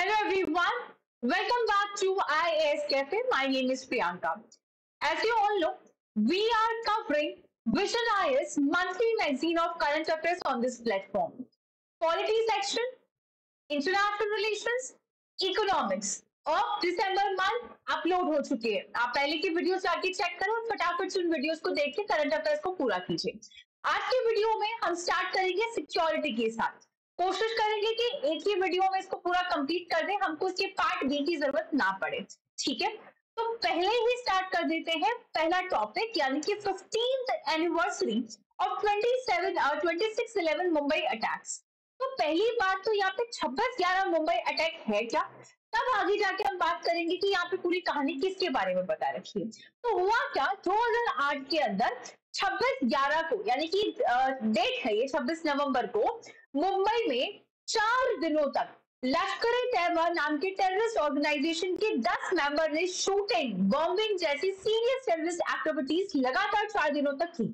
Hello everyone, welcome back to IAS Cafe. My name is Priyanka. As you all know, we are covering Vision IAS monthly magazine of current affairs on this platform. Quality section, international relations, economics और दिसंबर month upload हो चुके हैं आप पहले की video जाके check करो और फटाफट से उन वीडियोस को देख के करंट अफेयर्स को पूरा कीजिए आज के वीडियो में हम स्टार्ट करेंगे सिक्योरिटी के साथ कोशिश करेंगे कि एक ही वीडियो में इसको पूरा कंप्लीट कर दें, हमको इसके पार्ट बी की ज़रूरत ना पड़े। ठीक है? तो पहले ही स्टार्ट कर देते हैं पहला टॉपिक यानी कि फिफ्टींथ एनिवर्सरी ऑफ़ 27 और 26 11 मुंबई अटैक्स तो पहली बात तो यहाँ पे 26 11 मुंबई अटैक है क्या? तब आगे जाके हम बात करेंगे कि यहाँ पे पूरी कहानी किसके बारे में बता रखी है। तो हुआ क्या? 2008 के अंदर 26 11 को, यानी कि डेट है ये 26 नवंबर को मुंबई में चार दिनों तक लश्कर तैयबा नाम के टेररिस्ट ऑर्गेनाइजेशन के 10 मेंबर ने शूटिंग बॉम्बिंग जैसी सीरियस टेररिस्ट एक्टिविटीज़ लगातार चार दिनों तक की।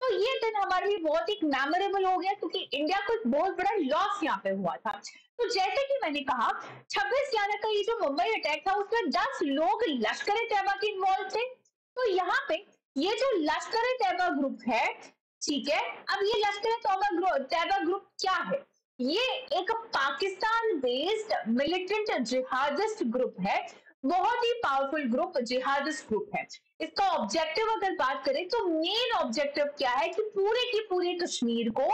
तो ये दिन हमारे लिए बहुत ही मेमोरेबल हो गया क्योंकि इंडिया को एक बहुत बड़ा लॉस यहाँ पे हुआ था। तो जैसे कि मैंने कहा 26 ग्यारह का ये जो मुंबई अटैक था, उसमें 10 लोग लश्कर तैयबा के इन्वॉल्व थे। तो यहाँ पे ये जो लश्कर तैयबा ग्रुप है ठीक है? अब ये तैयबा ग्रुप ग्रुप क्या है? ये एक Pakistan based militant jihadist group है। बहुत ही पावरफुल ग्रुप जिहादिस्ट ग्रुप है। इसका ऑब्जेक्टिव अगर बात करें तो मेन ऑब्जेक्टिव क्या है कि पूरे के पूरे कश्मीर को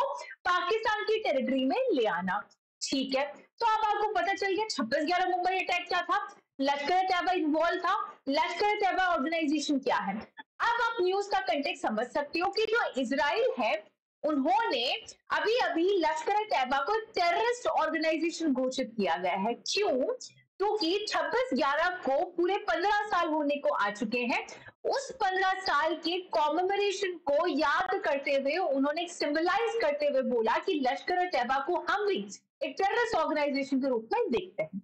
पाकिस्तान की टेरिटरी में ले आना। ठीक है? तो अब आपको पता चल गया, छब्बीस ग्यारह मुंबई अटैक क्या था? लश्कर तैयबा इन्वॉल्व था। लश्कर तैयबा ऑर्गेनाइजेशन क्या है? अब आप न्यूज़ का कंटेक्ट समझ सकते हो कि जो इसराइल है, उन्होंने अभी अभी लश्कर तैयबा को टेररिस्ट ऑर्गेनाइजेशन घोषित किया गया है। क्यों? क्योंकि छब्बीस ग्यारह को पूरे पंद्रह साल होने को आ चुके हैं। उस पंद्रह साल के कॉमेमोरेशन को याद करते हुए, उन्होंने सिंबलाइज करते हुए बोला कि लश्कर तैयबा को हम भी एक टेररिस्ट ऑर्गेनाइजेशन के रूप में देखते हैं।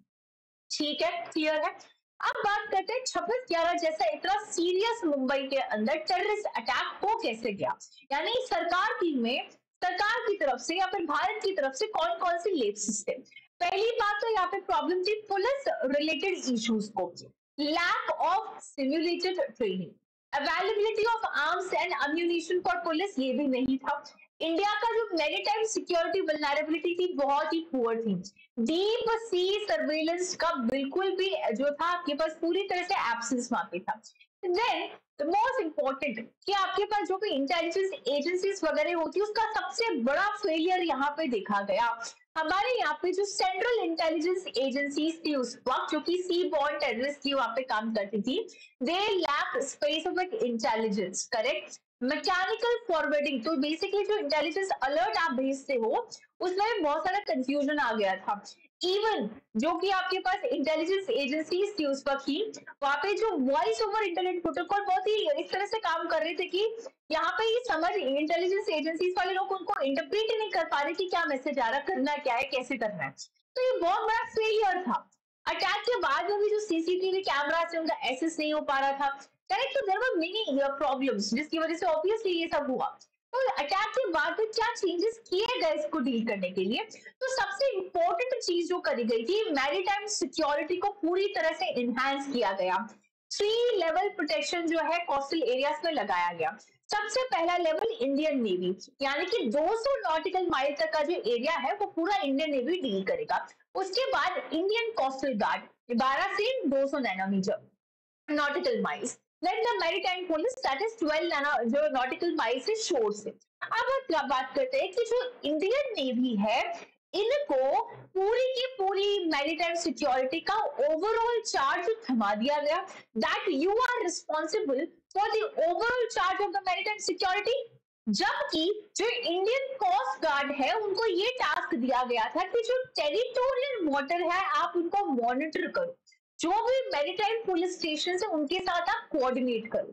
ठीक है? क्लियर है? अब बात करते हैं छब्बीस ग्यारह जैसा इतना सीरियस मुंबई के अंदर टेररिस्ट अटैक हो कैसे गया यानी सरकार की में, सरकार की तरफ़ से या फिर भारत की तरफ़ से कौन कौन से लेप्स थे? पहली बात तो यहाँ पे प्रॉब्लम थी पुलिस रिलेटेड इश्यूज़ को। Lack of simulated training availability of arms and ammunition for police ये भी नहीं था। इंडिया का जो मैरीटाइम सिक्योरिटी वल्नरेबिलिटी थी, बहुत ही पुअर थी। डीप सी सर्वेलेंस का बिल्कुल भी जो था, आपके पास पूरी तरह से एब्सेंस वहाँ पे था। देन मोस्ट इंपॉर्टेंट कि आपके पास जो भी इंटेलिजेंस एजेंसीज वगैरह होती है उसका सबसे बड़ा फेलियर यहाँ पे देखा गया। हमारे यहाँ पे जो सेंट्रल इंटेलिजेंस एजेंसीज थी उस वक्त, जो कि सी बॉर्न टेररिस्ट की वहाँ पे काम करती थी they lack specific intelligence correct mechanical forwarding तो बेसिकली जो इंटेलिजेंस अलर्ट आप भेजते हो, उसमें बहुत सारा कंफ्यूजन आ गया था। इवन जो कि आपके पास इंटेलिजेंस एजेंसीज थी उस वक्त ही, वहाँ पे जो वॉइस ओवर इंटरनेट प्रोटोकॉल बहुत ही इस तरह से काम कर रहे थे कि यहाँ पे ये समझ इंटेलिजेंस एजेंसीज वाले लोग उनको इंटरप्रेट नहीं कर पा रहे कि क्या मैसेज आ रहा करना क्या है, कैसे करना है। तो ये बहुत बड़ा फेलियर था। अटैक के बाद में भी जो सीसीटीवी कैमरा से उनका एसेस नहीं हो पा रहा था। करेक्ट तो देयर वर मेनी प्रॉब्लम्स जिसकी वजह से ऑब्वियसली ये सब हुआ। तो अटैक के बाद में क्या चेंजेस किए गए इसको डील करने के लिए? तो सबसे इंपॉर्टेंट चीज़ जो करी गई थी मैरीटाइम सिक्योरिटी को पूरी तरह से इनहेंस किया गया। थ्री लेवल प्रोटेक्शन जो है कोस्टल एरियाज़ में लगाया गया। सबसे पहला लेवल इंडियन नेवी यानी कि 200 नॉटिकल माइल तक का जो एरिया है, वो पूरा इंडियन नेवी डील करेगा। उसके बाद इंडियन कोस्टल गार्ड 12 से 200 nanometer nautical miles then the maritime that is 12 जो नॉटिकल माइल से शोर से। अब हम बात करते हैं कि जो इंडियन नेवी है, इनको पूरी की पूरी मैरीटाइम सिक्योरिटी का ओवरऑल चार्ज थमा दिया गया। That you are responsible for the overall charge of the maritime security जबकि जो इंडियन कोस्ट गार्ड है, उनको ये टास्क दिया गया था कि जो टेरिटोरियल वाटर है, आप उनको मॉनिटर करो। जो भी मेरीटाइम पुलिस स्टेशन है, उनके साथ आप कोऑर्डिनेट करो।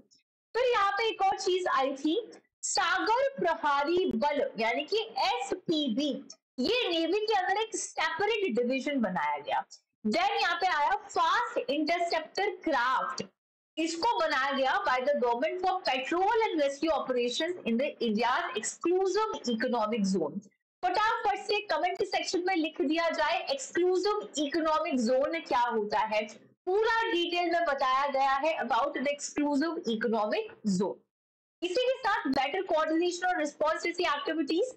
फिर यहाँ पे एक और चीज़ आई थी, सागर प्रहारी बल, यानी कि एसपीबी ये नेवी के अंदर एक सेपरेट डिवीज़न बनाया गया। देन यहाँ पे आया फास्ट इंटरसेप्टर क्राफ्ट इसको बनाया गया by the government for patrol and rescue operations in the India exclusive economic zone फटाफट से कमेंट सेक्शन में लिख दिया जाए एक्सक्लूसिव इकोनॉमिक जोन क्या होता है? पूरा डिटेल में बताया गया है about the exclusive economic zone इसी के साथ बेटर कोऑर्डिनेशन और रिस्पॉन्स जैसी एक्टिविटीज़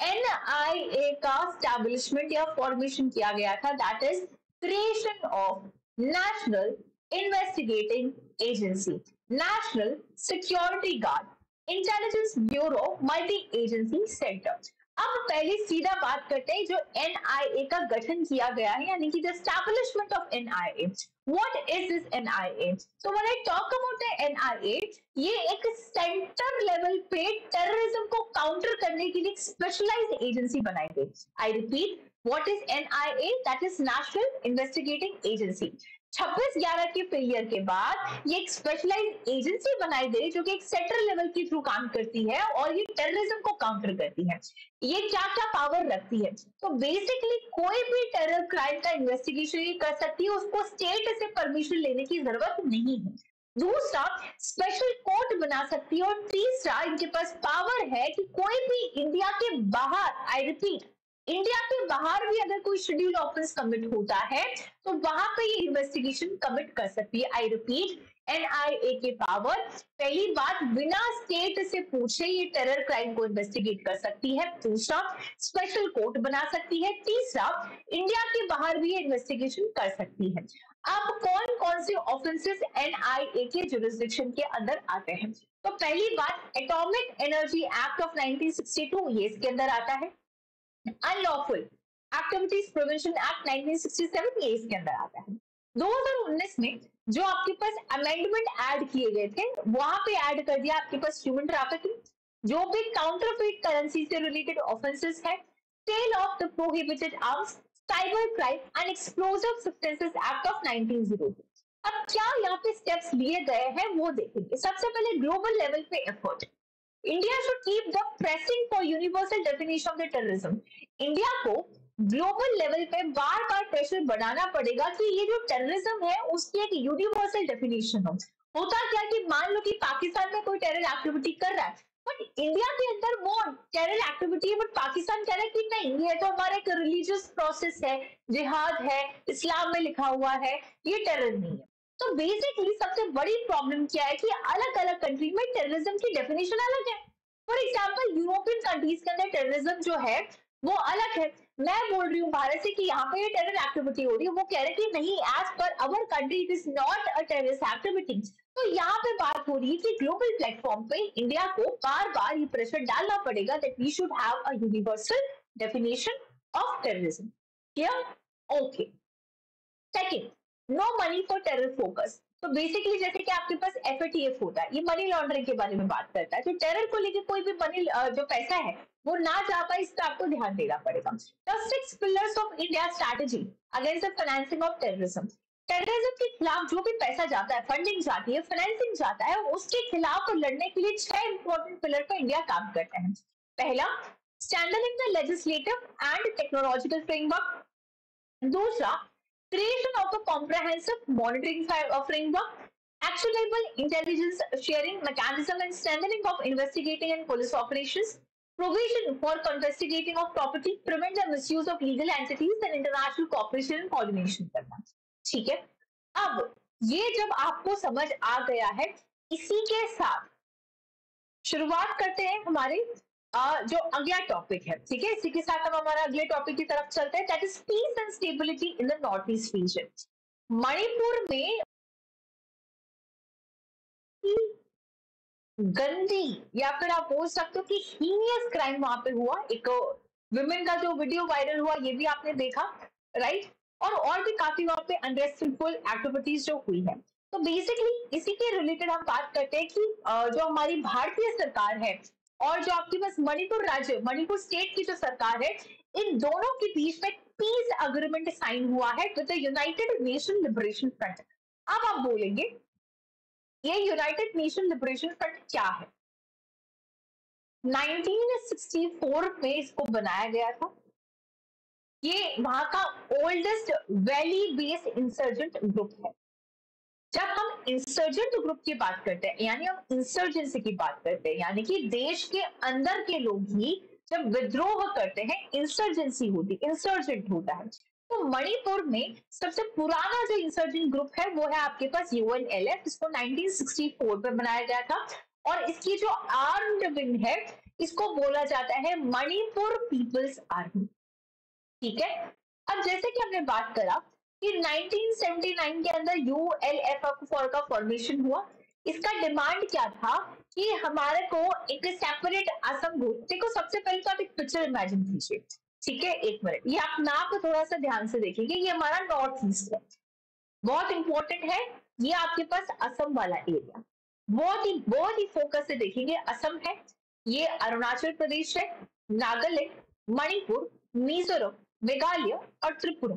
एनआईए का स्टैब्लिशमेंट या फॉर्मेशन किया गया था that is creation of National Investigating Agency National Security Guard Intelligence Bureau Multi Agency Centre अब पहले सीधा बात करते हैं जो एनआईए का गठन किया गया है, यानी कि the establishment of NIA what is this NIA so when I talk about the NIA ये एक सेंटर लेवल पे टेररिज्म को काउंटर करने के लिए एक स्पेशलाइज्ड एजेंसी बनाई गई। I repeat what is NIA that is National Investigating Agency छब्बीस ग्यारह के फेलियर के बाद ये एक स्पेशलाइज एजेंसी बनाई गई जो कि एक सेंट्रल लेवल के थ्रू काम करती है और ये टेररिज्म को काउंटर करती है। ये क्या क्या पावर रखती है? तो बेसिकली कोई भी टेरर क्राइम का इन्वेस्टिगेशन कर सकती है, उसको स्टेट से परमिशन लेने की ज़रूरत नहीं है। दूसरा स्पेशल कोर्ट बना सकती है और तीसरा, इनके पास पावर है कि कोई भी इंडिया के बाहर आई रिपीट इंडिया के बाहर भी अगर कोई शेड्यूल ऑफेंस कमिट होता है तो वहाँ पे ये इन्वेस्टिगेशन कमिट कर सकती है। आई रिपीट एनआईए के पावर पहली बात, बिना स्टेट से पूछे ये टेरर क्राइम को इन्वेस्टिगेट कर सकती है। दूसरा स्पेशल कोर्ट बना सकती है। तीसरा इंडिया के बाहर भी इन्वेस्टिगेशन कर सकती है। अब कौन कौन से ऑफेंसेस एनआईए के जुरिस्डिक्शन के अंदर आते हैं? तो पहली बात एटॉमिक एनर्जी एक्ट ऑफ़ 1962 ये इसके अंदर आता है। अनलॉफुल एक्टिविटीज़ प्रिवेंशन एक्ट 1967 ये इसके अंदर आता है। 2019 में जो आपके पास अमेंडमेंट ऐड किए गए थे, वहाँ पे ऐड कर दिया आपके पास ह्यूमन ट्रैफिकिंग जो भी काउंटरफीट करेंसी से रिलेटेड ऑफेंसेस है sale of the prohibited arms cyber crime and explosive substances act of 1902 अब क्या यहाँ पे स्टेप्स लिए गए हैं, वो देखेंगे। सबसे पहले ग्लोबल लेवल पे effort India should keep the pressing for universal definition of the terrorism India को ग्लोबल लेवल पे बार बार प्रेशर बनाना पड़ेगा कि ये जो टेररिज्म है, उसकी एक यूनिवर्सल डेफिनेशन हो। होता क्या कि मान लो कि पाकिस्तान में कोई टेरर एक्टिविटी कर रहा है बट इंडिया के अंदर वो टेरर एक्टिविटी है बट पाकिस्तान कह रहा है कि नहीं ये तो हमारा एक रिलीजियस प्रोसेस है जिहाद है इस्लाम में लिखा हुआ है, ये टेरर नहीं है। तो बेसिकली सबसे बड़ी प्रॉब्लम क्या है कि अलग अलग कंट्री में टेररिज्म की डेफिनेशन अलग है। फॉर एग्ज़ाम्पल यूरोपियन कंट्रीज़ के अंदर टेररिज्म जो है, वो अलग है। मैं बोल रही हूँ भारत से कि यहाँ पे ये टेरर एक्टिविटी हो रही है, वो कह रहे कि नहीं as per our country it is not a terrorist activity तो यहाँ पे बात हो रही है कि ग्लोबल प्लेटफॉर्म पे इंडिया को बार बार ये प्रेशर डालना पड़ेगा that we should have a universal definition of terrorism clear okay second no money for terror focus तो बेसिकली जैसे कि आपके पास एफ़ होता है, ये मनी लॉन्ड्रिंग के बारे में बात करता है तो टेरर को लेकर कोई भी मनी जो पैसा है, वो ना जा पाए इस पर आपको ध्यान देना पड़ेगा। The six pillars of India strategy against the financing of terrorism terrorism के खिलाफ जो भी पैसा जाता है फंडिंग जाती है फाइनेंसिंग जाता है, उसके खिलाफ लड़ने के लिए छह इंपॉर्टेंट पिलर पर इंडिया काम करता है। पहला standardising the legislative and technological framework दूसरा creation of a comprehensive monitoring uh, framework, actionable intelligence sharing mechanism and strengthening of investigating and police operations, provision for investigating of property, prevent the misuse of legal entities and international cooperation and coordination करना ठीक है अब ये जब आपको समझ आ गया है इसी के साथ शुरुआत करते हैं हमारे जो अगला टॉपिक है, ठीक है? इसी के साथ हम हमारा अगले टॉपिक की तरफ़ चलते हैं that is peace and stability in the north east region Manipur में गंदी, या फिर आप बोल सकते हो कि हीनियस क्राइम वहाँ पे हुआ। एक विमेन का जो वीडियो वायरल हुआ, ये भी आपने देखा राइट और और भी काफ़ी वहाँ पे अनरेस्टफुल एक्टिविटीज़ जो हुई है। तो बेसिकली इसी के रिलेटेड हम बात करते हैं कि जो हमारी भारतीय सरकार है और जो आपके पास मणिपुर राज्य, मणिपुर स्टेट की जो सरकार है, इन दोनों के बीच में पीस अग्रीमेंट साइन हुआ है with the United Nation Liberation Front अब आप बोलेंगे, ये यूनाइटेड नेशन लिबरेशन फ्रंट क्या है? 1964 में इसको बनाया गया था। ये वहाँ का oldest valley based insurgent group है। जब हम इंसर्जेंट ग्रुप की बात करते हैं, यानी हम इंसर्जेंसी की बात करते हैं, यानी कि देश के अंदर के लोग ही जब विद्रोह करते हैं इंसर्जेंसी होती इंसर्जेंट होता है। तो मणिपुर में सबसे पुराना जो इंसर्जेंट ग्रुप है, वो है आपके पास यूएनएलएफ इसको 1964 में बनाया गया था। और इसकी जो आर्म्ड विंग है, इसको बोला जाता है मणिपुर पीपल्स आर्मी ठीक है? अब जैसे कि हमने बात करा कि 1979 के अंदर यूएलएफ का फॉर्मेशन हुआ। इसका डिमांड क्या था कि हमारे को एक सेपरेट असम देखो सबसे पहले तो आप एक पिक्चर इमेजिन कीजिए, ठीक है? एक मिनट ये आप नाप थोड़ा सा ध्यान से देखेंगे ये हमारा नॉर्थ ईस्ट है। बहुत इंपॉर्टेंट है, ये आपके पास असम वाला एरिया बहुत ही बहुत ही फोकस से देखेंगे, असम है, ये अरुणाचल प्रदेश है, नागालैंड, मणिपुर, मिजोरम, मेघालय और त्रिपुरा।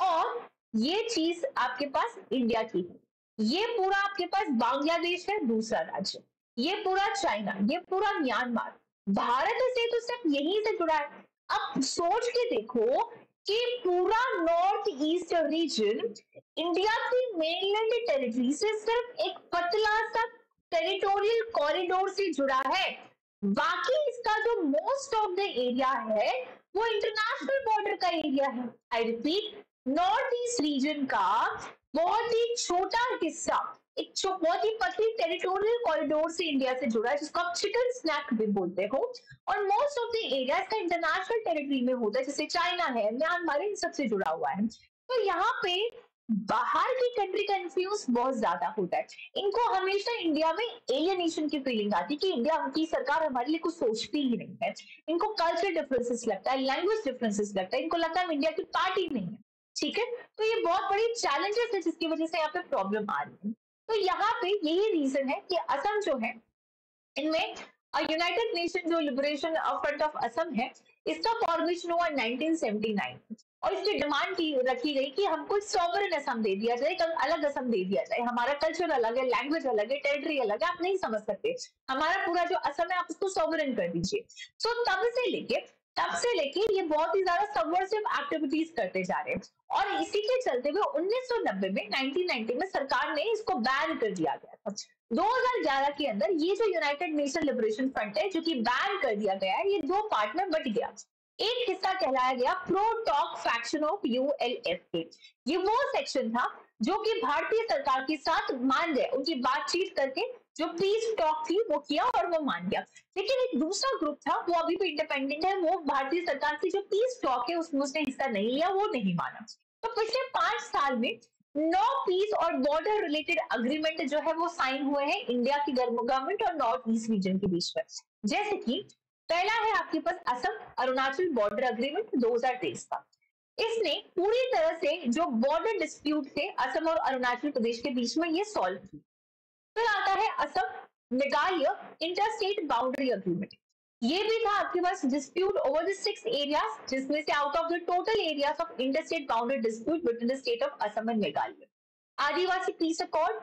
और ये चीज़ आपके पास इंडिया की है। ये पूरा आपके पास बांग्लादेश है, दूसरा राज्य। ये पूरा चाइना, ये पूरा म्यांमार। भारत से तो सिर्फ़ यहीं से जुड़ा है। अब सोच के देखो कि पूरा नॉर्थ ईस्ट रीजन इंडिया की मेनलैंड टेरिटरी से सिर्फ़ एक पतला सा टेरिटोरियल कॉरिडोर से जुड़ा है। बाकी इसका जो मोस्ट ऑफ़ द एरिया है, वो इंटरनेशनल बॉर्डर का एरिया है। I repeat north east region का बहुत ही छोटा हिस्सा एक बहुत ही पतली टेरिटोरियल कॉरिडोर से इंडिया से जुड़ा है, जिसको आप चिकन स्नैक भी बोलते हो। और मोस्ट ऑफ़ द एरिया इसका इंटरनेशनल टेरिटरी में होता है, जैसे चाइना है म्यांमार इन सबसे जुड़ा हुआ है। तो यहाँ पे बाहर की कंट्री कंफ्यूज बहुत ज़्यादा होता है। इनको हमेशा इंडिया में एलियनेशन की फीलिंग आती है कि इंडिया की सरकार हमारे लिए कुछ सोचती ही नहीं है। इनको कल्चर डिफरेंसेस लगता है लैंग्वेज डिफरेंसेस लगता है। इनको लगता है इंडिया की पार्टी नहीं है। ठीक है? तो ये बहुत बड़ी चैलेंजेस है जिसकी वजह से यहाँ पे प्रॉब्लम आ रही है। तो यहाँ पे यही रीजन है कि असम जो है, इनमें यूनाइटेड नेशन जो लिबरेशन फ्रंट ऑफ़ असम है, इसका फॉर्मेशन हुआ 1979 और इसकी डिमांड की, रखी गई कि हमको सॉवरन असम दे दिया जाए, कल अलग असम दे दिया जाए। हमारा कल्चर अलग है लैंग्वेज अलग है टेरिटरी अलग है, आप नहीं समझ सकते। हमारा पूरा जो असम है, आप उसको सॉवरन कर दीजिए। सो तब से लेके तब से लेके ये बहुत ही ज़्यादा सबवर्सिव एक्टिविटीज़ करते जा रहे हैं। और इसी के चलते हुए 1990 में 1990 में सरकार ने इसको बैन कर दिया गया था। 2011 के अंदर ये जो यूनाइटेड नेशन लिबरेशन फ्रंट है, जो कि बैन कर दिया गया है, ये दो पार्ट में बट गया। एक हिस्सा कहलाया गया pro talk faction of ULFA के। ये वो सेक्शन था जो कि भारतीय सरकार के साथ मान गए उनकी बातचीत करके जो पीस टॉक थी, वो किया और वो मान गया। लेकिन एक दूसरा ग्रुप था, वो अभी भी इंडिपेंडेंट है, वो भारतीय सरकार की जो पीस टॉक है, उसमें उसने हिस्सा नहीं लिया, वो नहीं माना। तो पिछले पाँच साल में नौ पीस और बॉर्डर रिलेटेड अग्रीमेंट जो है, वो साइन हुए हैं इंडिया की गवर्नमेंट और नॉर्थ ईस्ट रीजन के बीच में। जैसे कि, पहला है आपके पास असम, अरुणाचल बॉर्डर अग्रीमेंट 2023 का। इसने पूरी तरह से जो बॉर्डर डिस्प्यूट थे, असम और अरुणाचल प्रदेश के बीच में ये सॉल्व की फिर आता है Assam, Meghalaya interstate boundary agreement ये भी था आपके पास dispute over the six areas जिसमें से out of the total areas of interstate boundary dispute between the state of Assam and Meghalaya Adivasi peace accord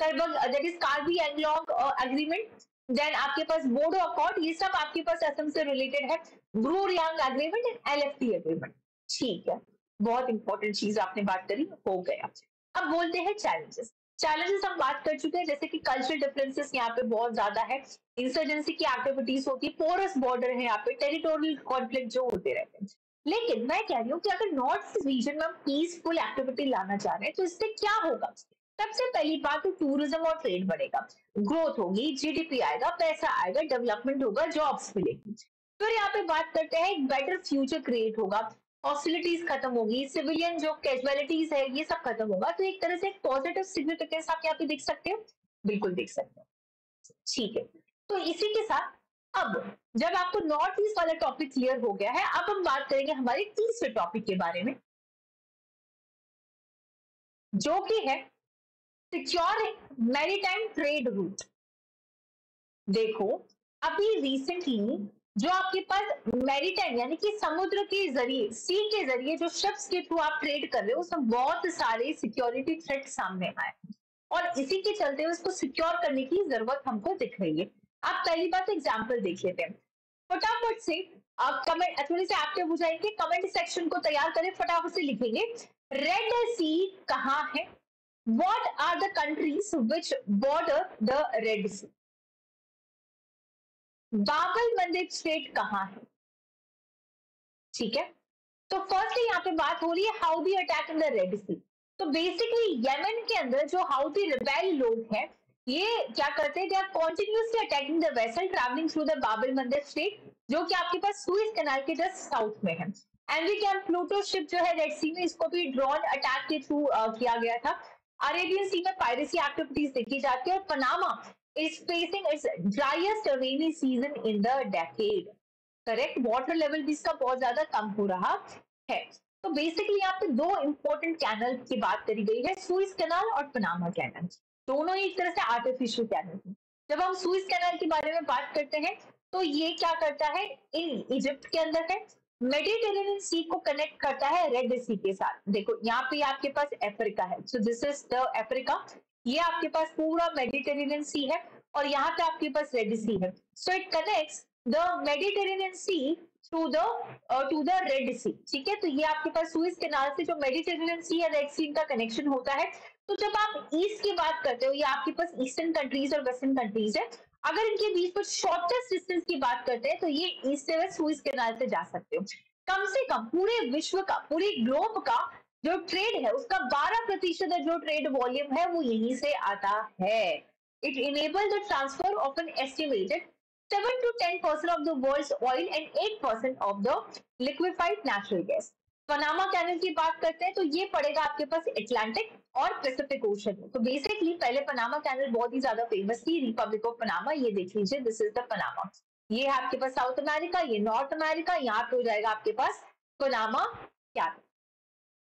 that is Karbi Anglong agreement then आपके पास Bodo accord ये सब आपके पास असम से related है. Bru Reang agreement and LFT agreement ठीक है. बहुत इंपॉर्टेंट चीज़ आपने बात करी, हो गया. अब बोलते हैं चैलेंजेस चैलेंजेस हम बात कर चुके हैं, जैसे कि कल्चरल डिफरेंसेस यहाँ पे बहुत ज़्यादा है। इंसर्जेंसी की एक्टिविटीज़ होती है पोरस बॉर्डर है यहाँ पे टेरिटोरियल कॉन्फ्लिक्ट जो होते रहते हैं। लेकिन मैं कह रही हूँ कि अगर नॉर्थ रीजन में हम पीसफुल एक्टिविटी लाना चाह रहे हैं तो इससे क्या होगा? सबसे पहली बात तो टूरिज़्म और ट्रेड बढ़ेगा। ग्रोथ होगी जीडीपी आएगा, पैसा आएगा डेवलपमेंट होगा जॉब्स मिलेगी। फिर यहाँ पे बात करते हैं, एक बेटर फ्यूचर क्रिएट होगा। हॉस्टिलिटीज खत्म होगी सिविलियन जो कैजुअलिटीज है, ये सब खत्म होगा। तो एक तरह से एक पॉजिटिव सिग्निफिकेंस आप यहाँ पे देख सकते हो। बिल्कुल देख सकते हो। ठीक है। तो इसी के साथ, अब जब आपको नॉर्थ ईस्ट वाला टॉपिक क्लियर हो गया है, अब हम बात करेंगे हमारे तीसरे टॉपिक के बारे में। जो कि है सिक्योर मैरीटाइम ट्रेड रूट देखो, अभी रिसेंटली जो आपके पास मेरिटाइम, यानी कि समुद्र के ज़रिए सी के ज़रिए जो शिप्स के थ्रू आप ट्रेड कर रहे हो, उसमें बहुत सारे सिक्योरिटी थ्रेट सामने आए और इसी के चलते इसको सिक्योर करने की ज़रूरत हमको दिख रही है। आप पहली बात एग्ज़ाम्पल देख लेते हैं। फटाफट से आप कमेंट थोड़ी से हो जाएँगे कमेंट सेक्शन को तैयार करें, फटाफट से लिखेंगे रेड सी कहाँ है? What are the countries which border the Red Sea Bab el Mandeb strait कहाँ है? ठीक है? तो फर्स्टली यहाँ पे बात हो रही है Houthi attack in the Red Sea तो बेसिकली यमन के अंदर जो हाउदी रिबेल लोग हैं, ये क्या करते हैं? They attacking the vessel travelling through the Bab el Mandeb strait जो कि आपके पास सुइस कैनाल के जस्ट साउथ में है। And we can Pluto ship जो है रेड सी में, इसको भी ड्रोन अटैक के थ्रू किया गया था। अरेबियन सी में पायरेसी एक्टिविटीज़ देखी जाती है और Panama is facing its driest rainy season in the decade correct water level भी इसका बहुत ज़्यादा कम हो रहा है। तो बेसिकली यहाँ पे दो इंपॉर्टेंट कैनल की बात करी गई है सुइस कैनाल और पनामा कैनल दोनों ही एक तरह से आर्टिफिशियल कैनल है। जब हम सुइस कैनाल के बारे में बात करते हैं तो ये क्या करता है? इन इजिप्ट के अंदर है। मेडिटेरेनियन सी को कनेक्ट करता है रेड सी के साथ। देखो, यहाँ पे आपके पास अफ्रीका है। So this is the Africa ये आपके पास पूरा मेडिटेरेनियन सी है और यहाँ पे आपके पास रेड सी है। So it connects the Mediterranean Sea to the to the Red Sea. ठीक है? तो ये आपके पास सुइस कैनाल से जो मेडिटेरेनियन सी या रेड सी का कनेक्शन होता है तो जब आप ईस्ट की बात करते हो, ये आपके पास ईस्टर्न कंट्रीज़ और वेस्टर्न कंट्रीज़ है। अगर इनके बीच में शॉर्टेस्ट डिस्टेंस की बात करते हैं तो ये ईस्ट से वेस्ट सुइस कैनाल से जा सकते हो। कम से कम पूरे विश्व का, पूरे ग्लोब का जो ट्रेड है, उसका 12 प्रतिशत जो ट्रेड वॉल्यूम है, वो यहीं से आता है। It enable the transfer of an estimated 7 to 10 percent of the world's oil and 8 percent of the liquefied natural gas. Panama Canal की बात करते हैं तो ये पड़ेगा आपके पास एटलांटिक और पैसिफिक ओशन में तो बेसिकली पहले पनामा कैनल बहुत ही ज़्यादा फ़ेमस थी रिपब्लिक ऑफ़ पनामा ये देख लीजिए दिस इज़ द पनामा ये है आपके पास साउथ अमेरिका ये नॉर्थ अमेरिका यहाँ पे हो जाएगा आपके पास पनामा कैनल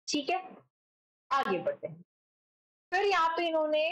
ठीक है? आगे बढ़ते हैं। फिर यहाँ पे इन्होंने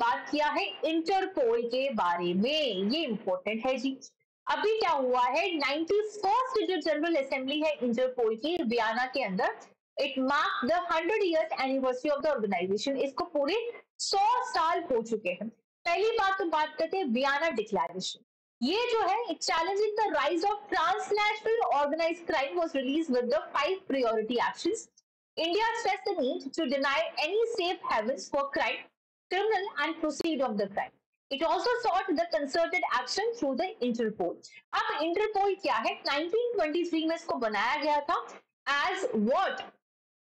बात किया है इंटरपोल के बारे में। ये इंपॉर्टेंट है जी। अभी क्या हुआ है? नाइनटी फ़र्स्ट जो जनरल असेंबली है इंटरपोल की वियाना के अंदर। It mark the hundred years anniversary of the organisation इसको पूरे सौ साल हो चुके हैं। पहली बात तो बात करते हैं वियाना डिक्लेरेशन ये जो है it challenging the rise of transnational organise crime was release with the five priority actions India stressed the need to deny any safe havens for crime, criminal and proceed of the crime. It also sought the concerted action through the Interpol अब Interpol क्या है? 1923 में इसको बनाया गया था as what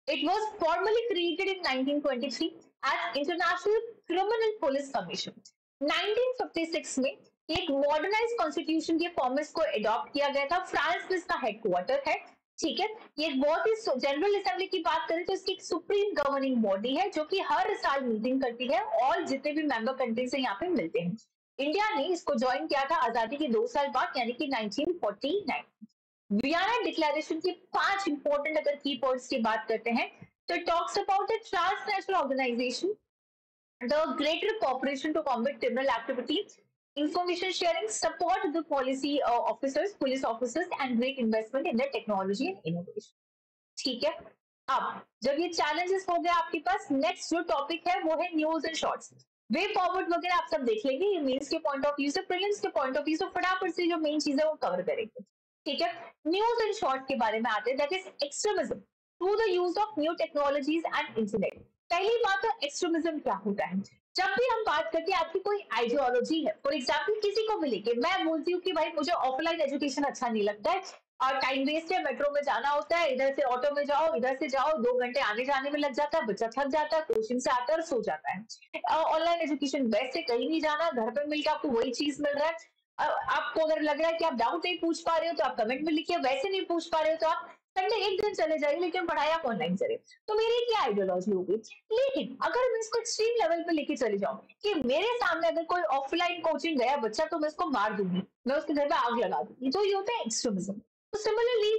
it was formally created in 1923 as International Criminal Police Commission 1956 में एक मॉडर्नाइज कॉन्स्टिट्यूशन के फॉर्मेट को अडॉप्ट किया गया था। फ्रांस में इसका हेडक्वार्टर है। ठीक है? ये बहुत ही जनरल असेंबली की बात करें तो इसकी एक सुप्रीम गवर्निंग बॉडी है, जो कि हर साल मीटिंग करती है और जितने भी मेंबर कंट्री से यहाँ पे मिलते हैं। इंडिया ने इसको ज्वाइन किया था आज़ादी के दो साल बाद, यानी कि 1949 वियना डिक्लेरेशन के पाँच इंपॉर्टेंट अगर की पॉइंट्स की बात करते हैं तो talks about the transnational organisation the greater cooperation to combat criminal activities information sharing, support the policy uh, officers, police officers, and great investment in the technology and innovation. ठीक है? अब जब ये चैलेंजेस हो गए आपके पास नेक्स्ट जो topic है वो है news and shorts way forward वगैरह आप सब देख लेंगे ये मेंस के पॉइंट ऑफ़ व्यू से प्रीलिम्स के पॉइंट ऑफ़ व्यू से फटाफट से जो मेन चीज़ है वो कवर करेंगे। ठीक है? न्यूज़ एंड शॉर्ट के बारे में आते हैं that is extremism through the use of new technologies and internet पहली बात तो एक्सट्रीमिज्म क्या होता है? जब भी हम बात करते हैं, आपकी कोई आइडियोलॉजी है फॉर एग्ज़ाम्पल किसी को लेके, मैं बोलती हूँ कि भाई, मुझे ऑफलाइन एजुकेशन अच्छा नहीं लगता है। और टाइम वेस्ट है मेट्रो में जाना होता है, इधर से ऑटो में जाओ, इधर से जाओ, दो घंटे आने जाने में लग जाता है, बच्चा थक जाता है कोचिंग से है सो जाता है। ऑनलाइन एजुकेशन वैसे कहीं नहीं जाना, घर पर मिलकर आपको वही चीज़ मिल रहा है। आपको अगर लग रहा है कि आप डाउट नहीं पूछ पा रहे हो तो आप कमेंट में लिखिए, वैसे नहीं पूछ पा रहे हो तो आप संडे एक दिन चले जाइए, लेकिन पढ़ाई आप ऑनलाइन करें तो मेरी क्या आइडियोलॉजी होगी? लेकिन अगर मैं इसको एक्सट्रीम लेवल पे लेके चली जाऊँ, कि मेरे सामने अगर कोई ऑफलाइन कोचिंग गया बच्चा तो मैं उसको मार दूँगी। मैं उसके घर पे आग लगा दूँगी। तो ये होता है एक्सट्रीमिज्म तो सिमिलरली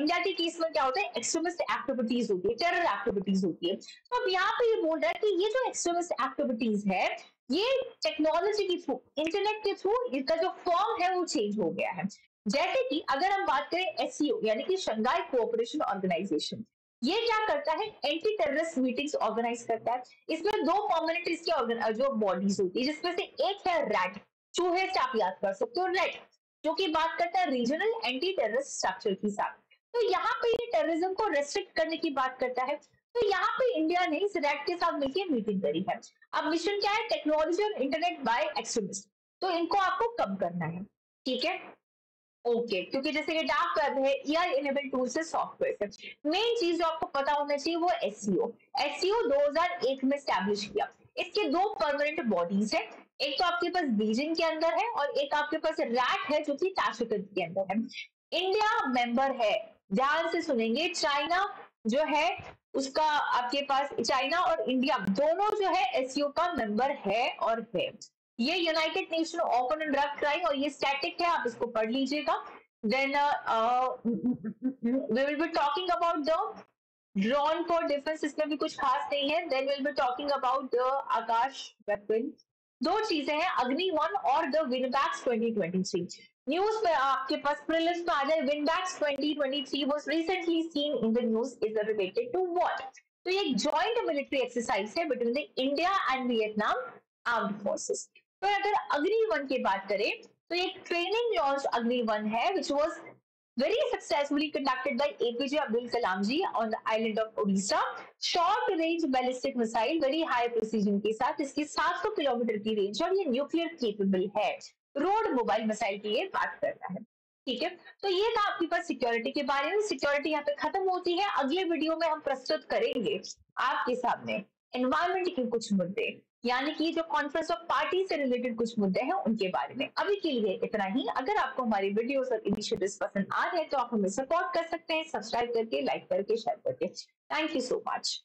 इंडिया के केस में क्या होता है? एक्सट्रीमिस्ट एक्टिविटीज़ होती है टेरर एक्टिविटीज़ होती है। तो अब यहाँ पे ये बोल रहा है कि ये जो एक्सट्रीमिस्ट एक्टिविटीज़ है, ये टेक्नोलॉजी के थ्रू इंटरनेट के थ्रू इसका जो फॉर्म है, वो चेंज हो गया है। जैसे कि अगर हम बात करें एस यानी कि शंघाई कोऑपरेशन ऑर्गेनाइजेशन ये क्या करता है? एंटी टेररिस्ट मीटिंग्स ऑर्गेनाइज करता है। इसमें दो परमानेंट इसकी जो बॉडीज होती है, जिसमें से एक है रैट चूहे से आप याद कर सकते हो रेड जो कि बात करता है रीजनल एंटी टेररिस्ट स्ट्रक्चर के साथ। तो यहाँ पे ये टेररिज्म को रेस्ट्रिक्ट करने की बात करता है। तो यहाँ पे इंडिया ने इस रेड के साथ मिलकर मीटिंग करी है। अब मिशन क्या है? टेक्नोलॉजी और इंटरनेट बाय एक्सट्रीमिस्ट तो इनको आपको कम करना है। ठीक है? ओके okay, क्योंकि जैसे कि डार्क वेब है ईआर इनेबल टूल से सॉफ्टवेयर है मेन चीज़ जो आपको पता होना चाहिए वो एसईओ एसईओ 2001 में स्टैब्लिश किया। इसके दो परमानेंट बॉडीज है। एक तो आपके पास बीजिंग के अंदर है और एक आपके पास रैट है जो कि ताशकंद के अंदर है। इंडिया मेंबर है। ध्यान से सुनेंगे चाइना जो है उसका आपके पास चाइना और इंडिया दोनों जो है एसईओ का मेंबर है और है। ये United Nation open and drug crime और ये स्टैटिक है, आप इसको पढ़ लीजिएगा। Then we will be talking about the drone for defence इसमें भी कुछ खास नहीं है। Then will be talking about the Akash weapon दो चीज़ें हैं अग्नि वन और द विनबैक्स 2023 न्यूज़ पे आपके पास प्रिलिम्स में आ जाए VINBAX 2023 was recently seen in the news is related to what तो ये एक जॉइंट मिलिट्री एक्सरसाइज है between the India and Vietnam armed forces तो अगर अग्नि वन की बात करें तो एक ट्रेनिंग लॉन्च अग्नि वन है which was very successfully conducted by APJ Abdul Kalam ji on the island of Odisha. Short range ballistic missile, very high precision के साथ इसकी 700 किलोमीटर की रेंज और ये न्यूक्लियर केपेबल है। रोड मोबाइल मिसाइल की ये बात करता है। ठीक है? तो ये था आपके पास सिक्योरिटी के बारे में। सिक्योरिटी यहाँ पे खत्म होती है। अगले वीडियो में हम प्रस्तुत करेंगे आपके सामने। एनवायरमेंट के कुछ मुद्दे। यानी कि जो कॉन्फ्रेंस ऑफ़ पार्टी से रिलेटेड कुछ मुद्दे हैं, उनके बारे में। अभी के लिए इतना ही। अगर आपको हमारी वीडियोस और इनिशिएटिव्स पसंद आ रहे हैं तो आप हमें सपोर्ट कर सकते हैं। सब्सक्राइब करके लाइक करके शेयर करके। Thank you so much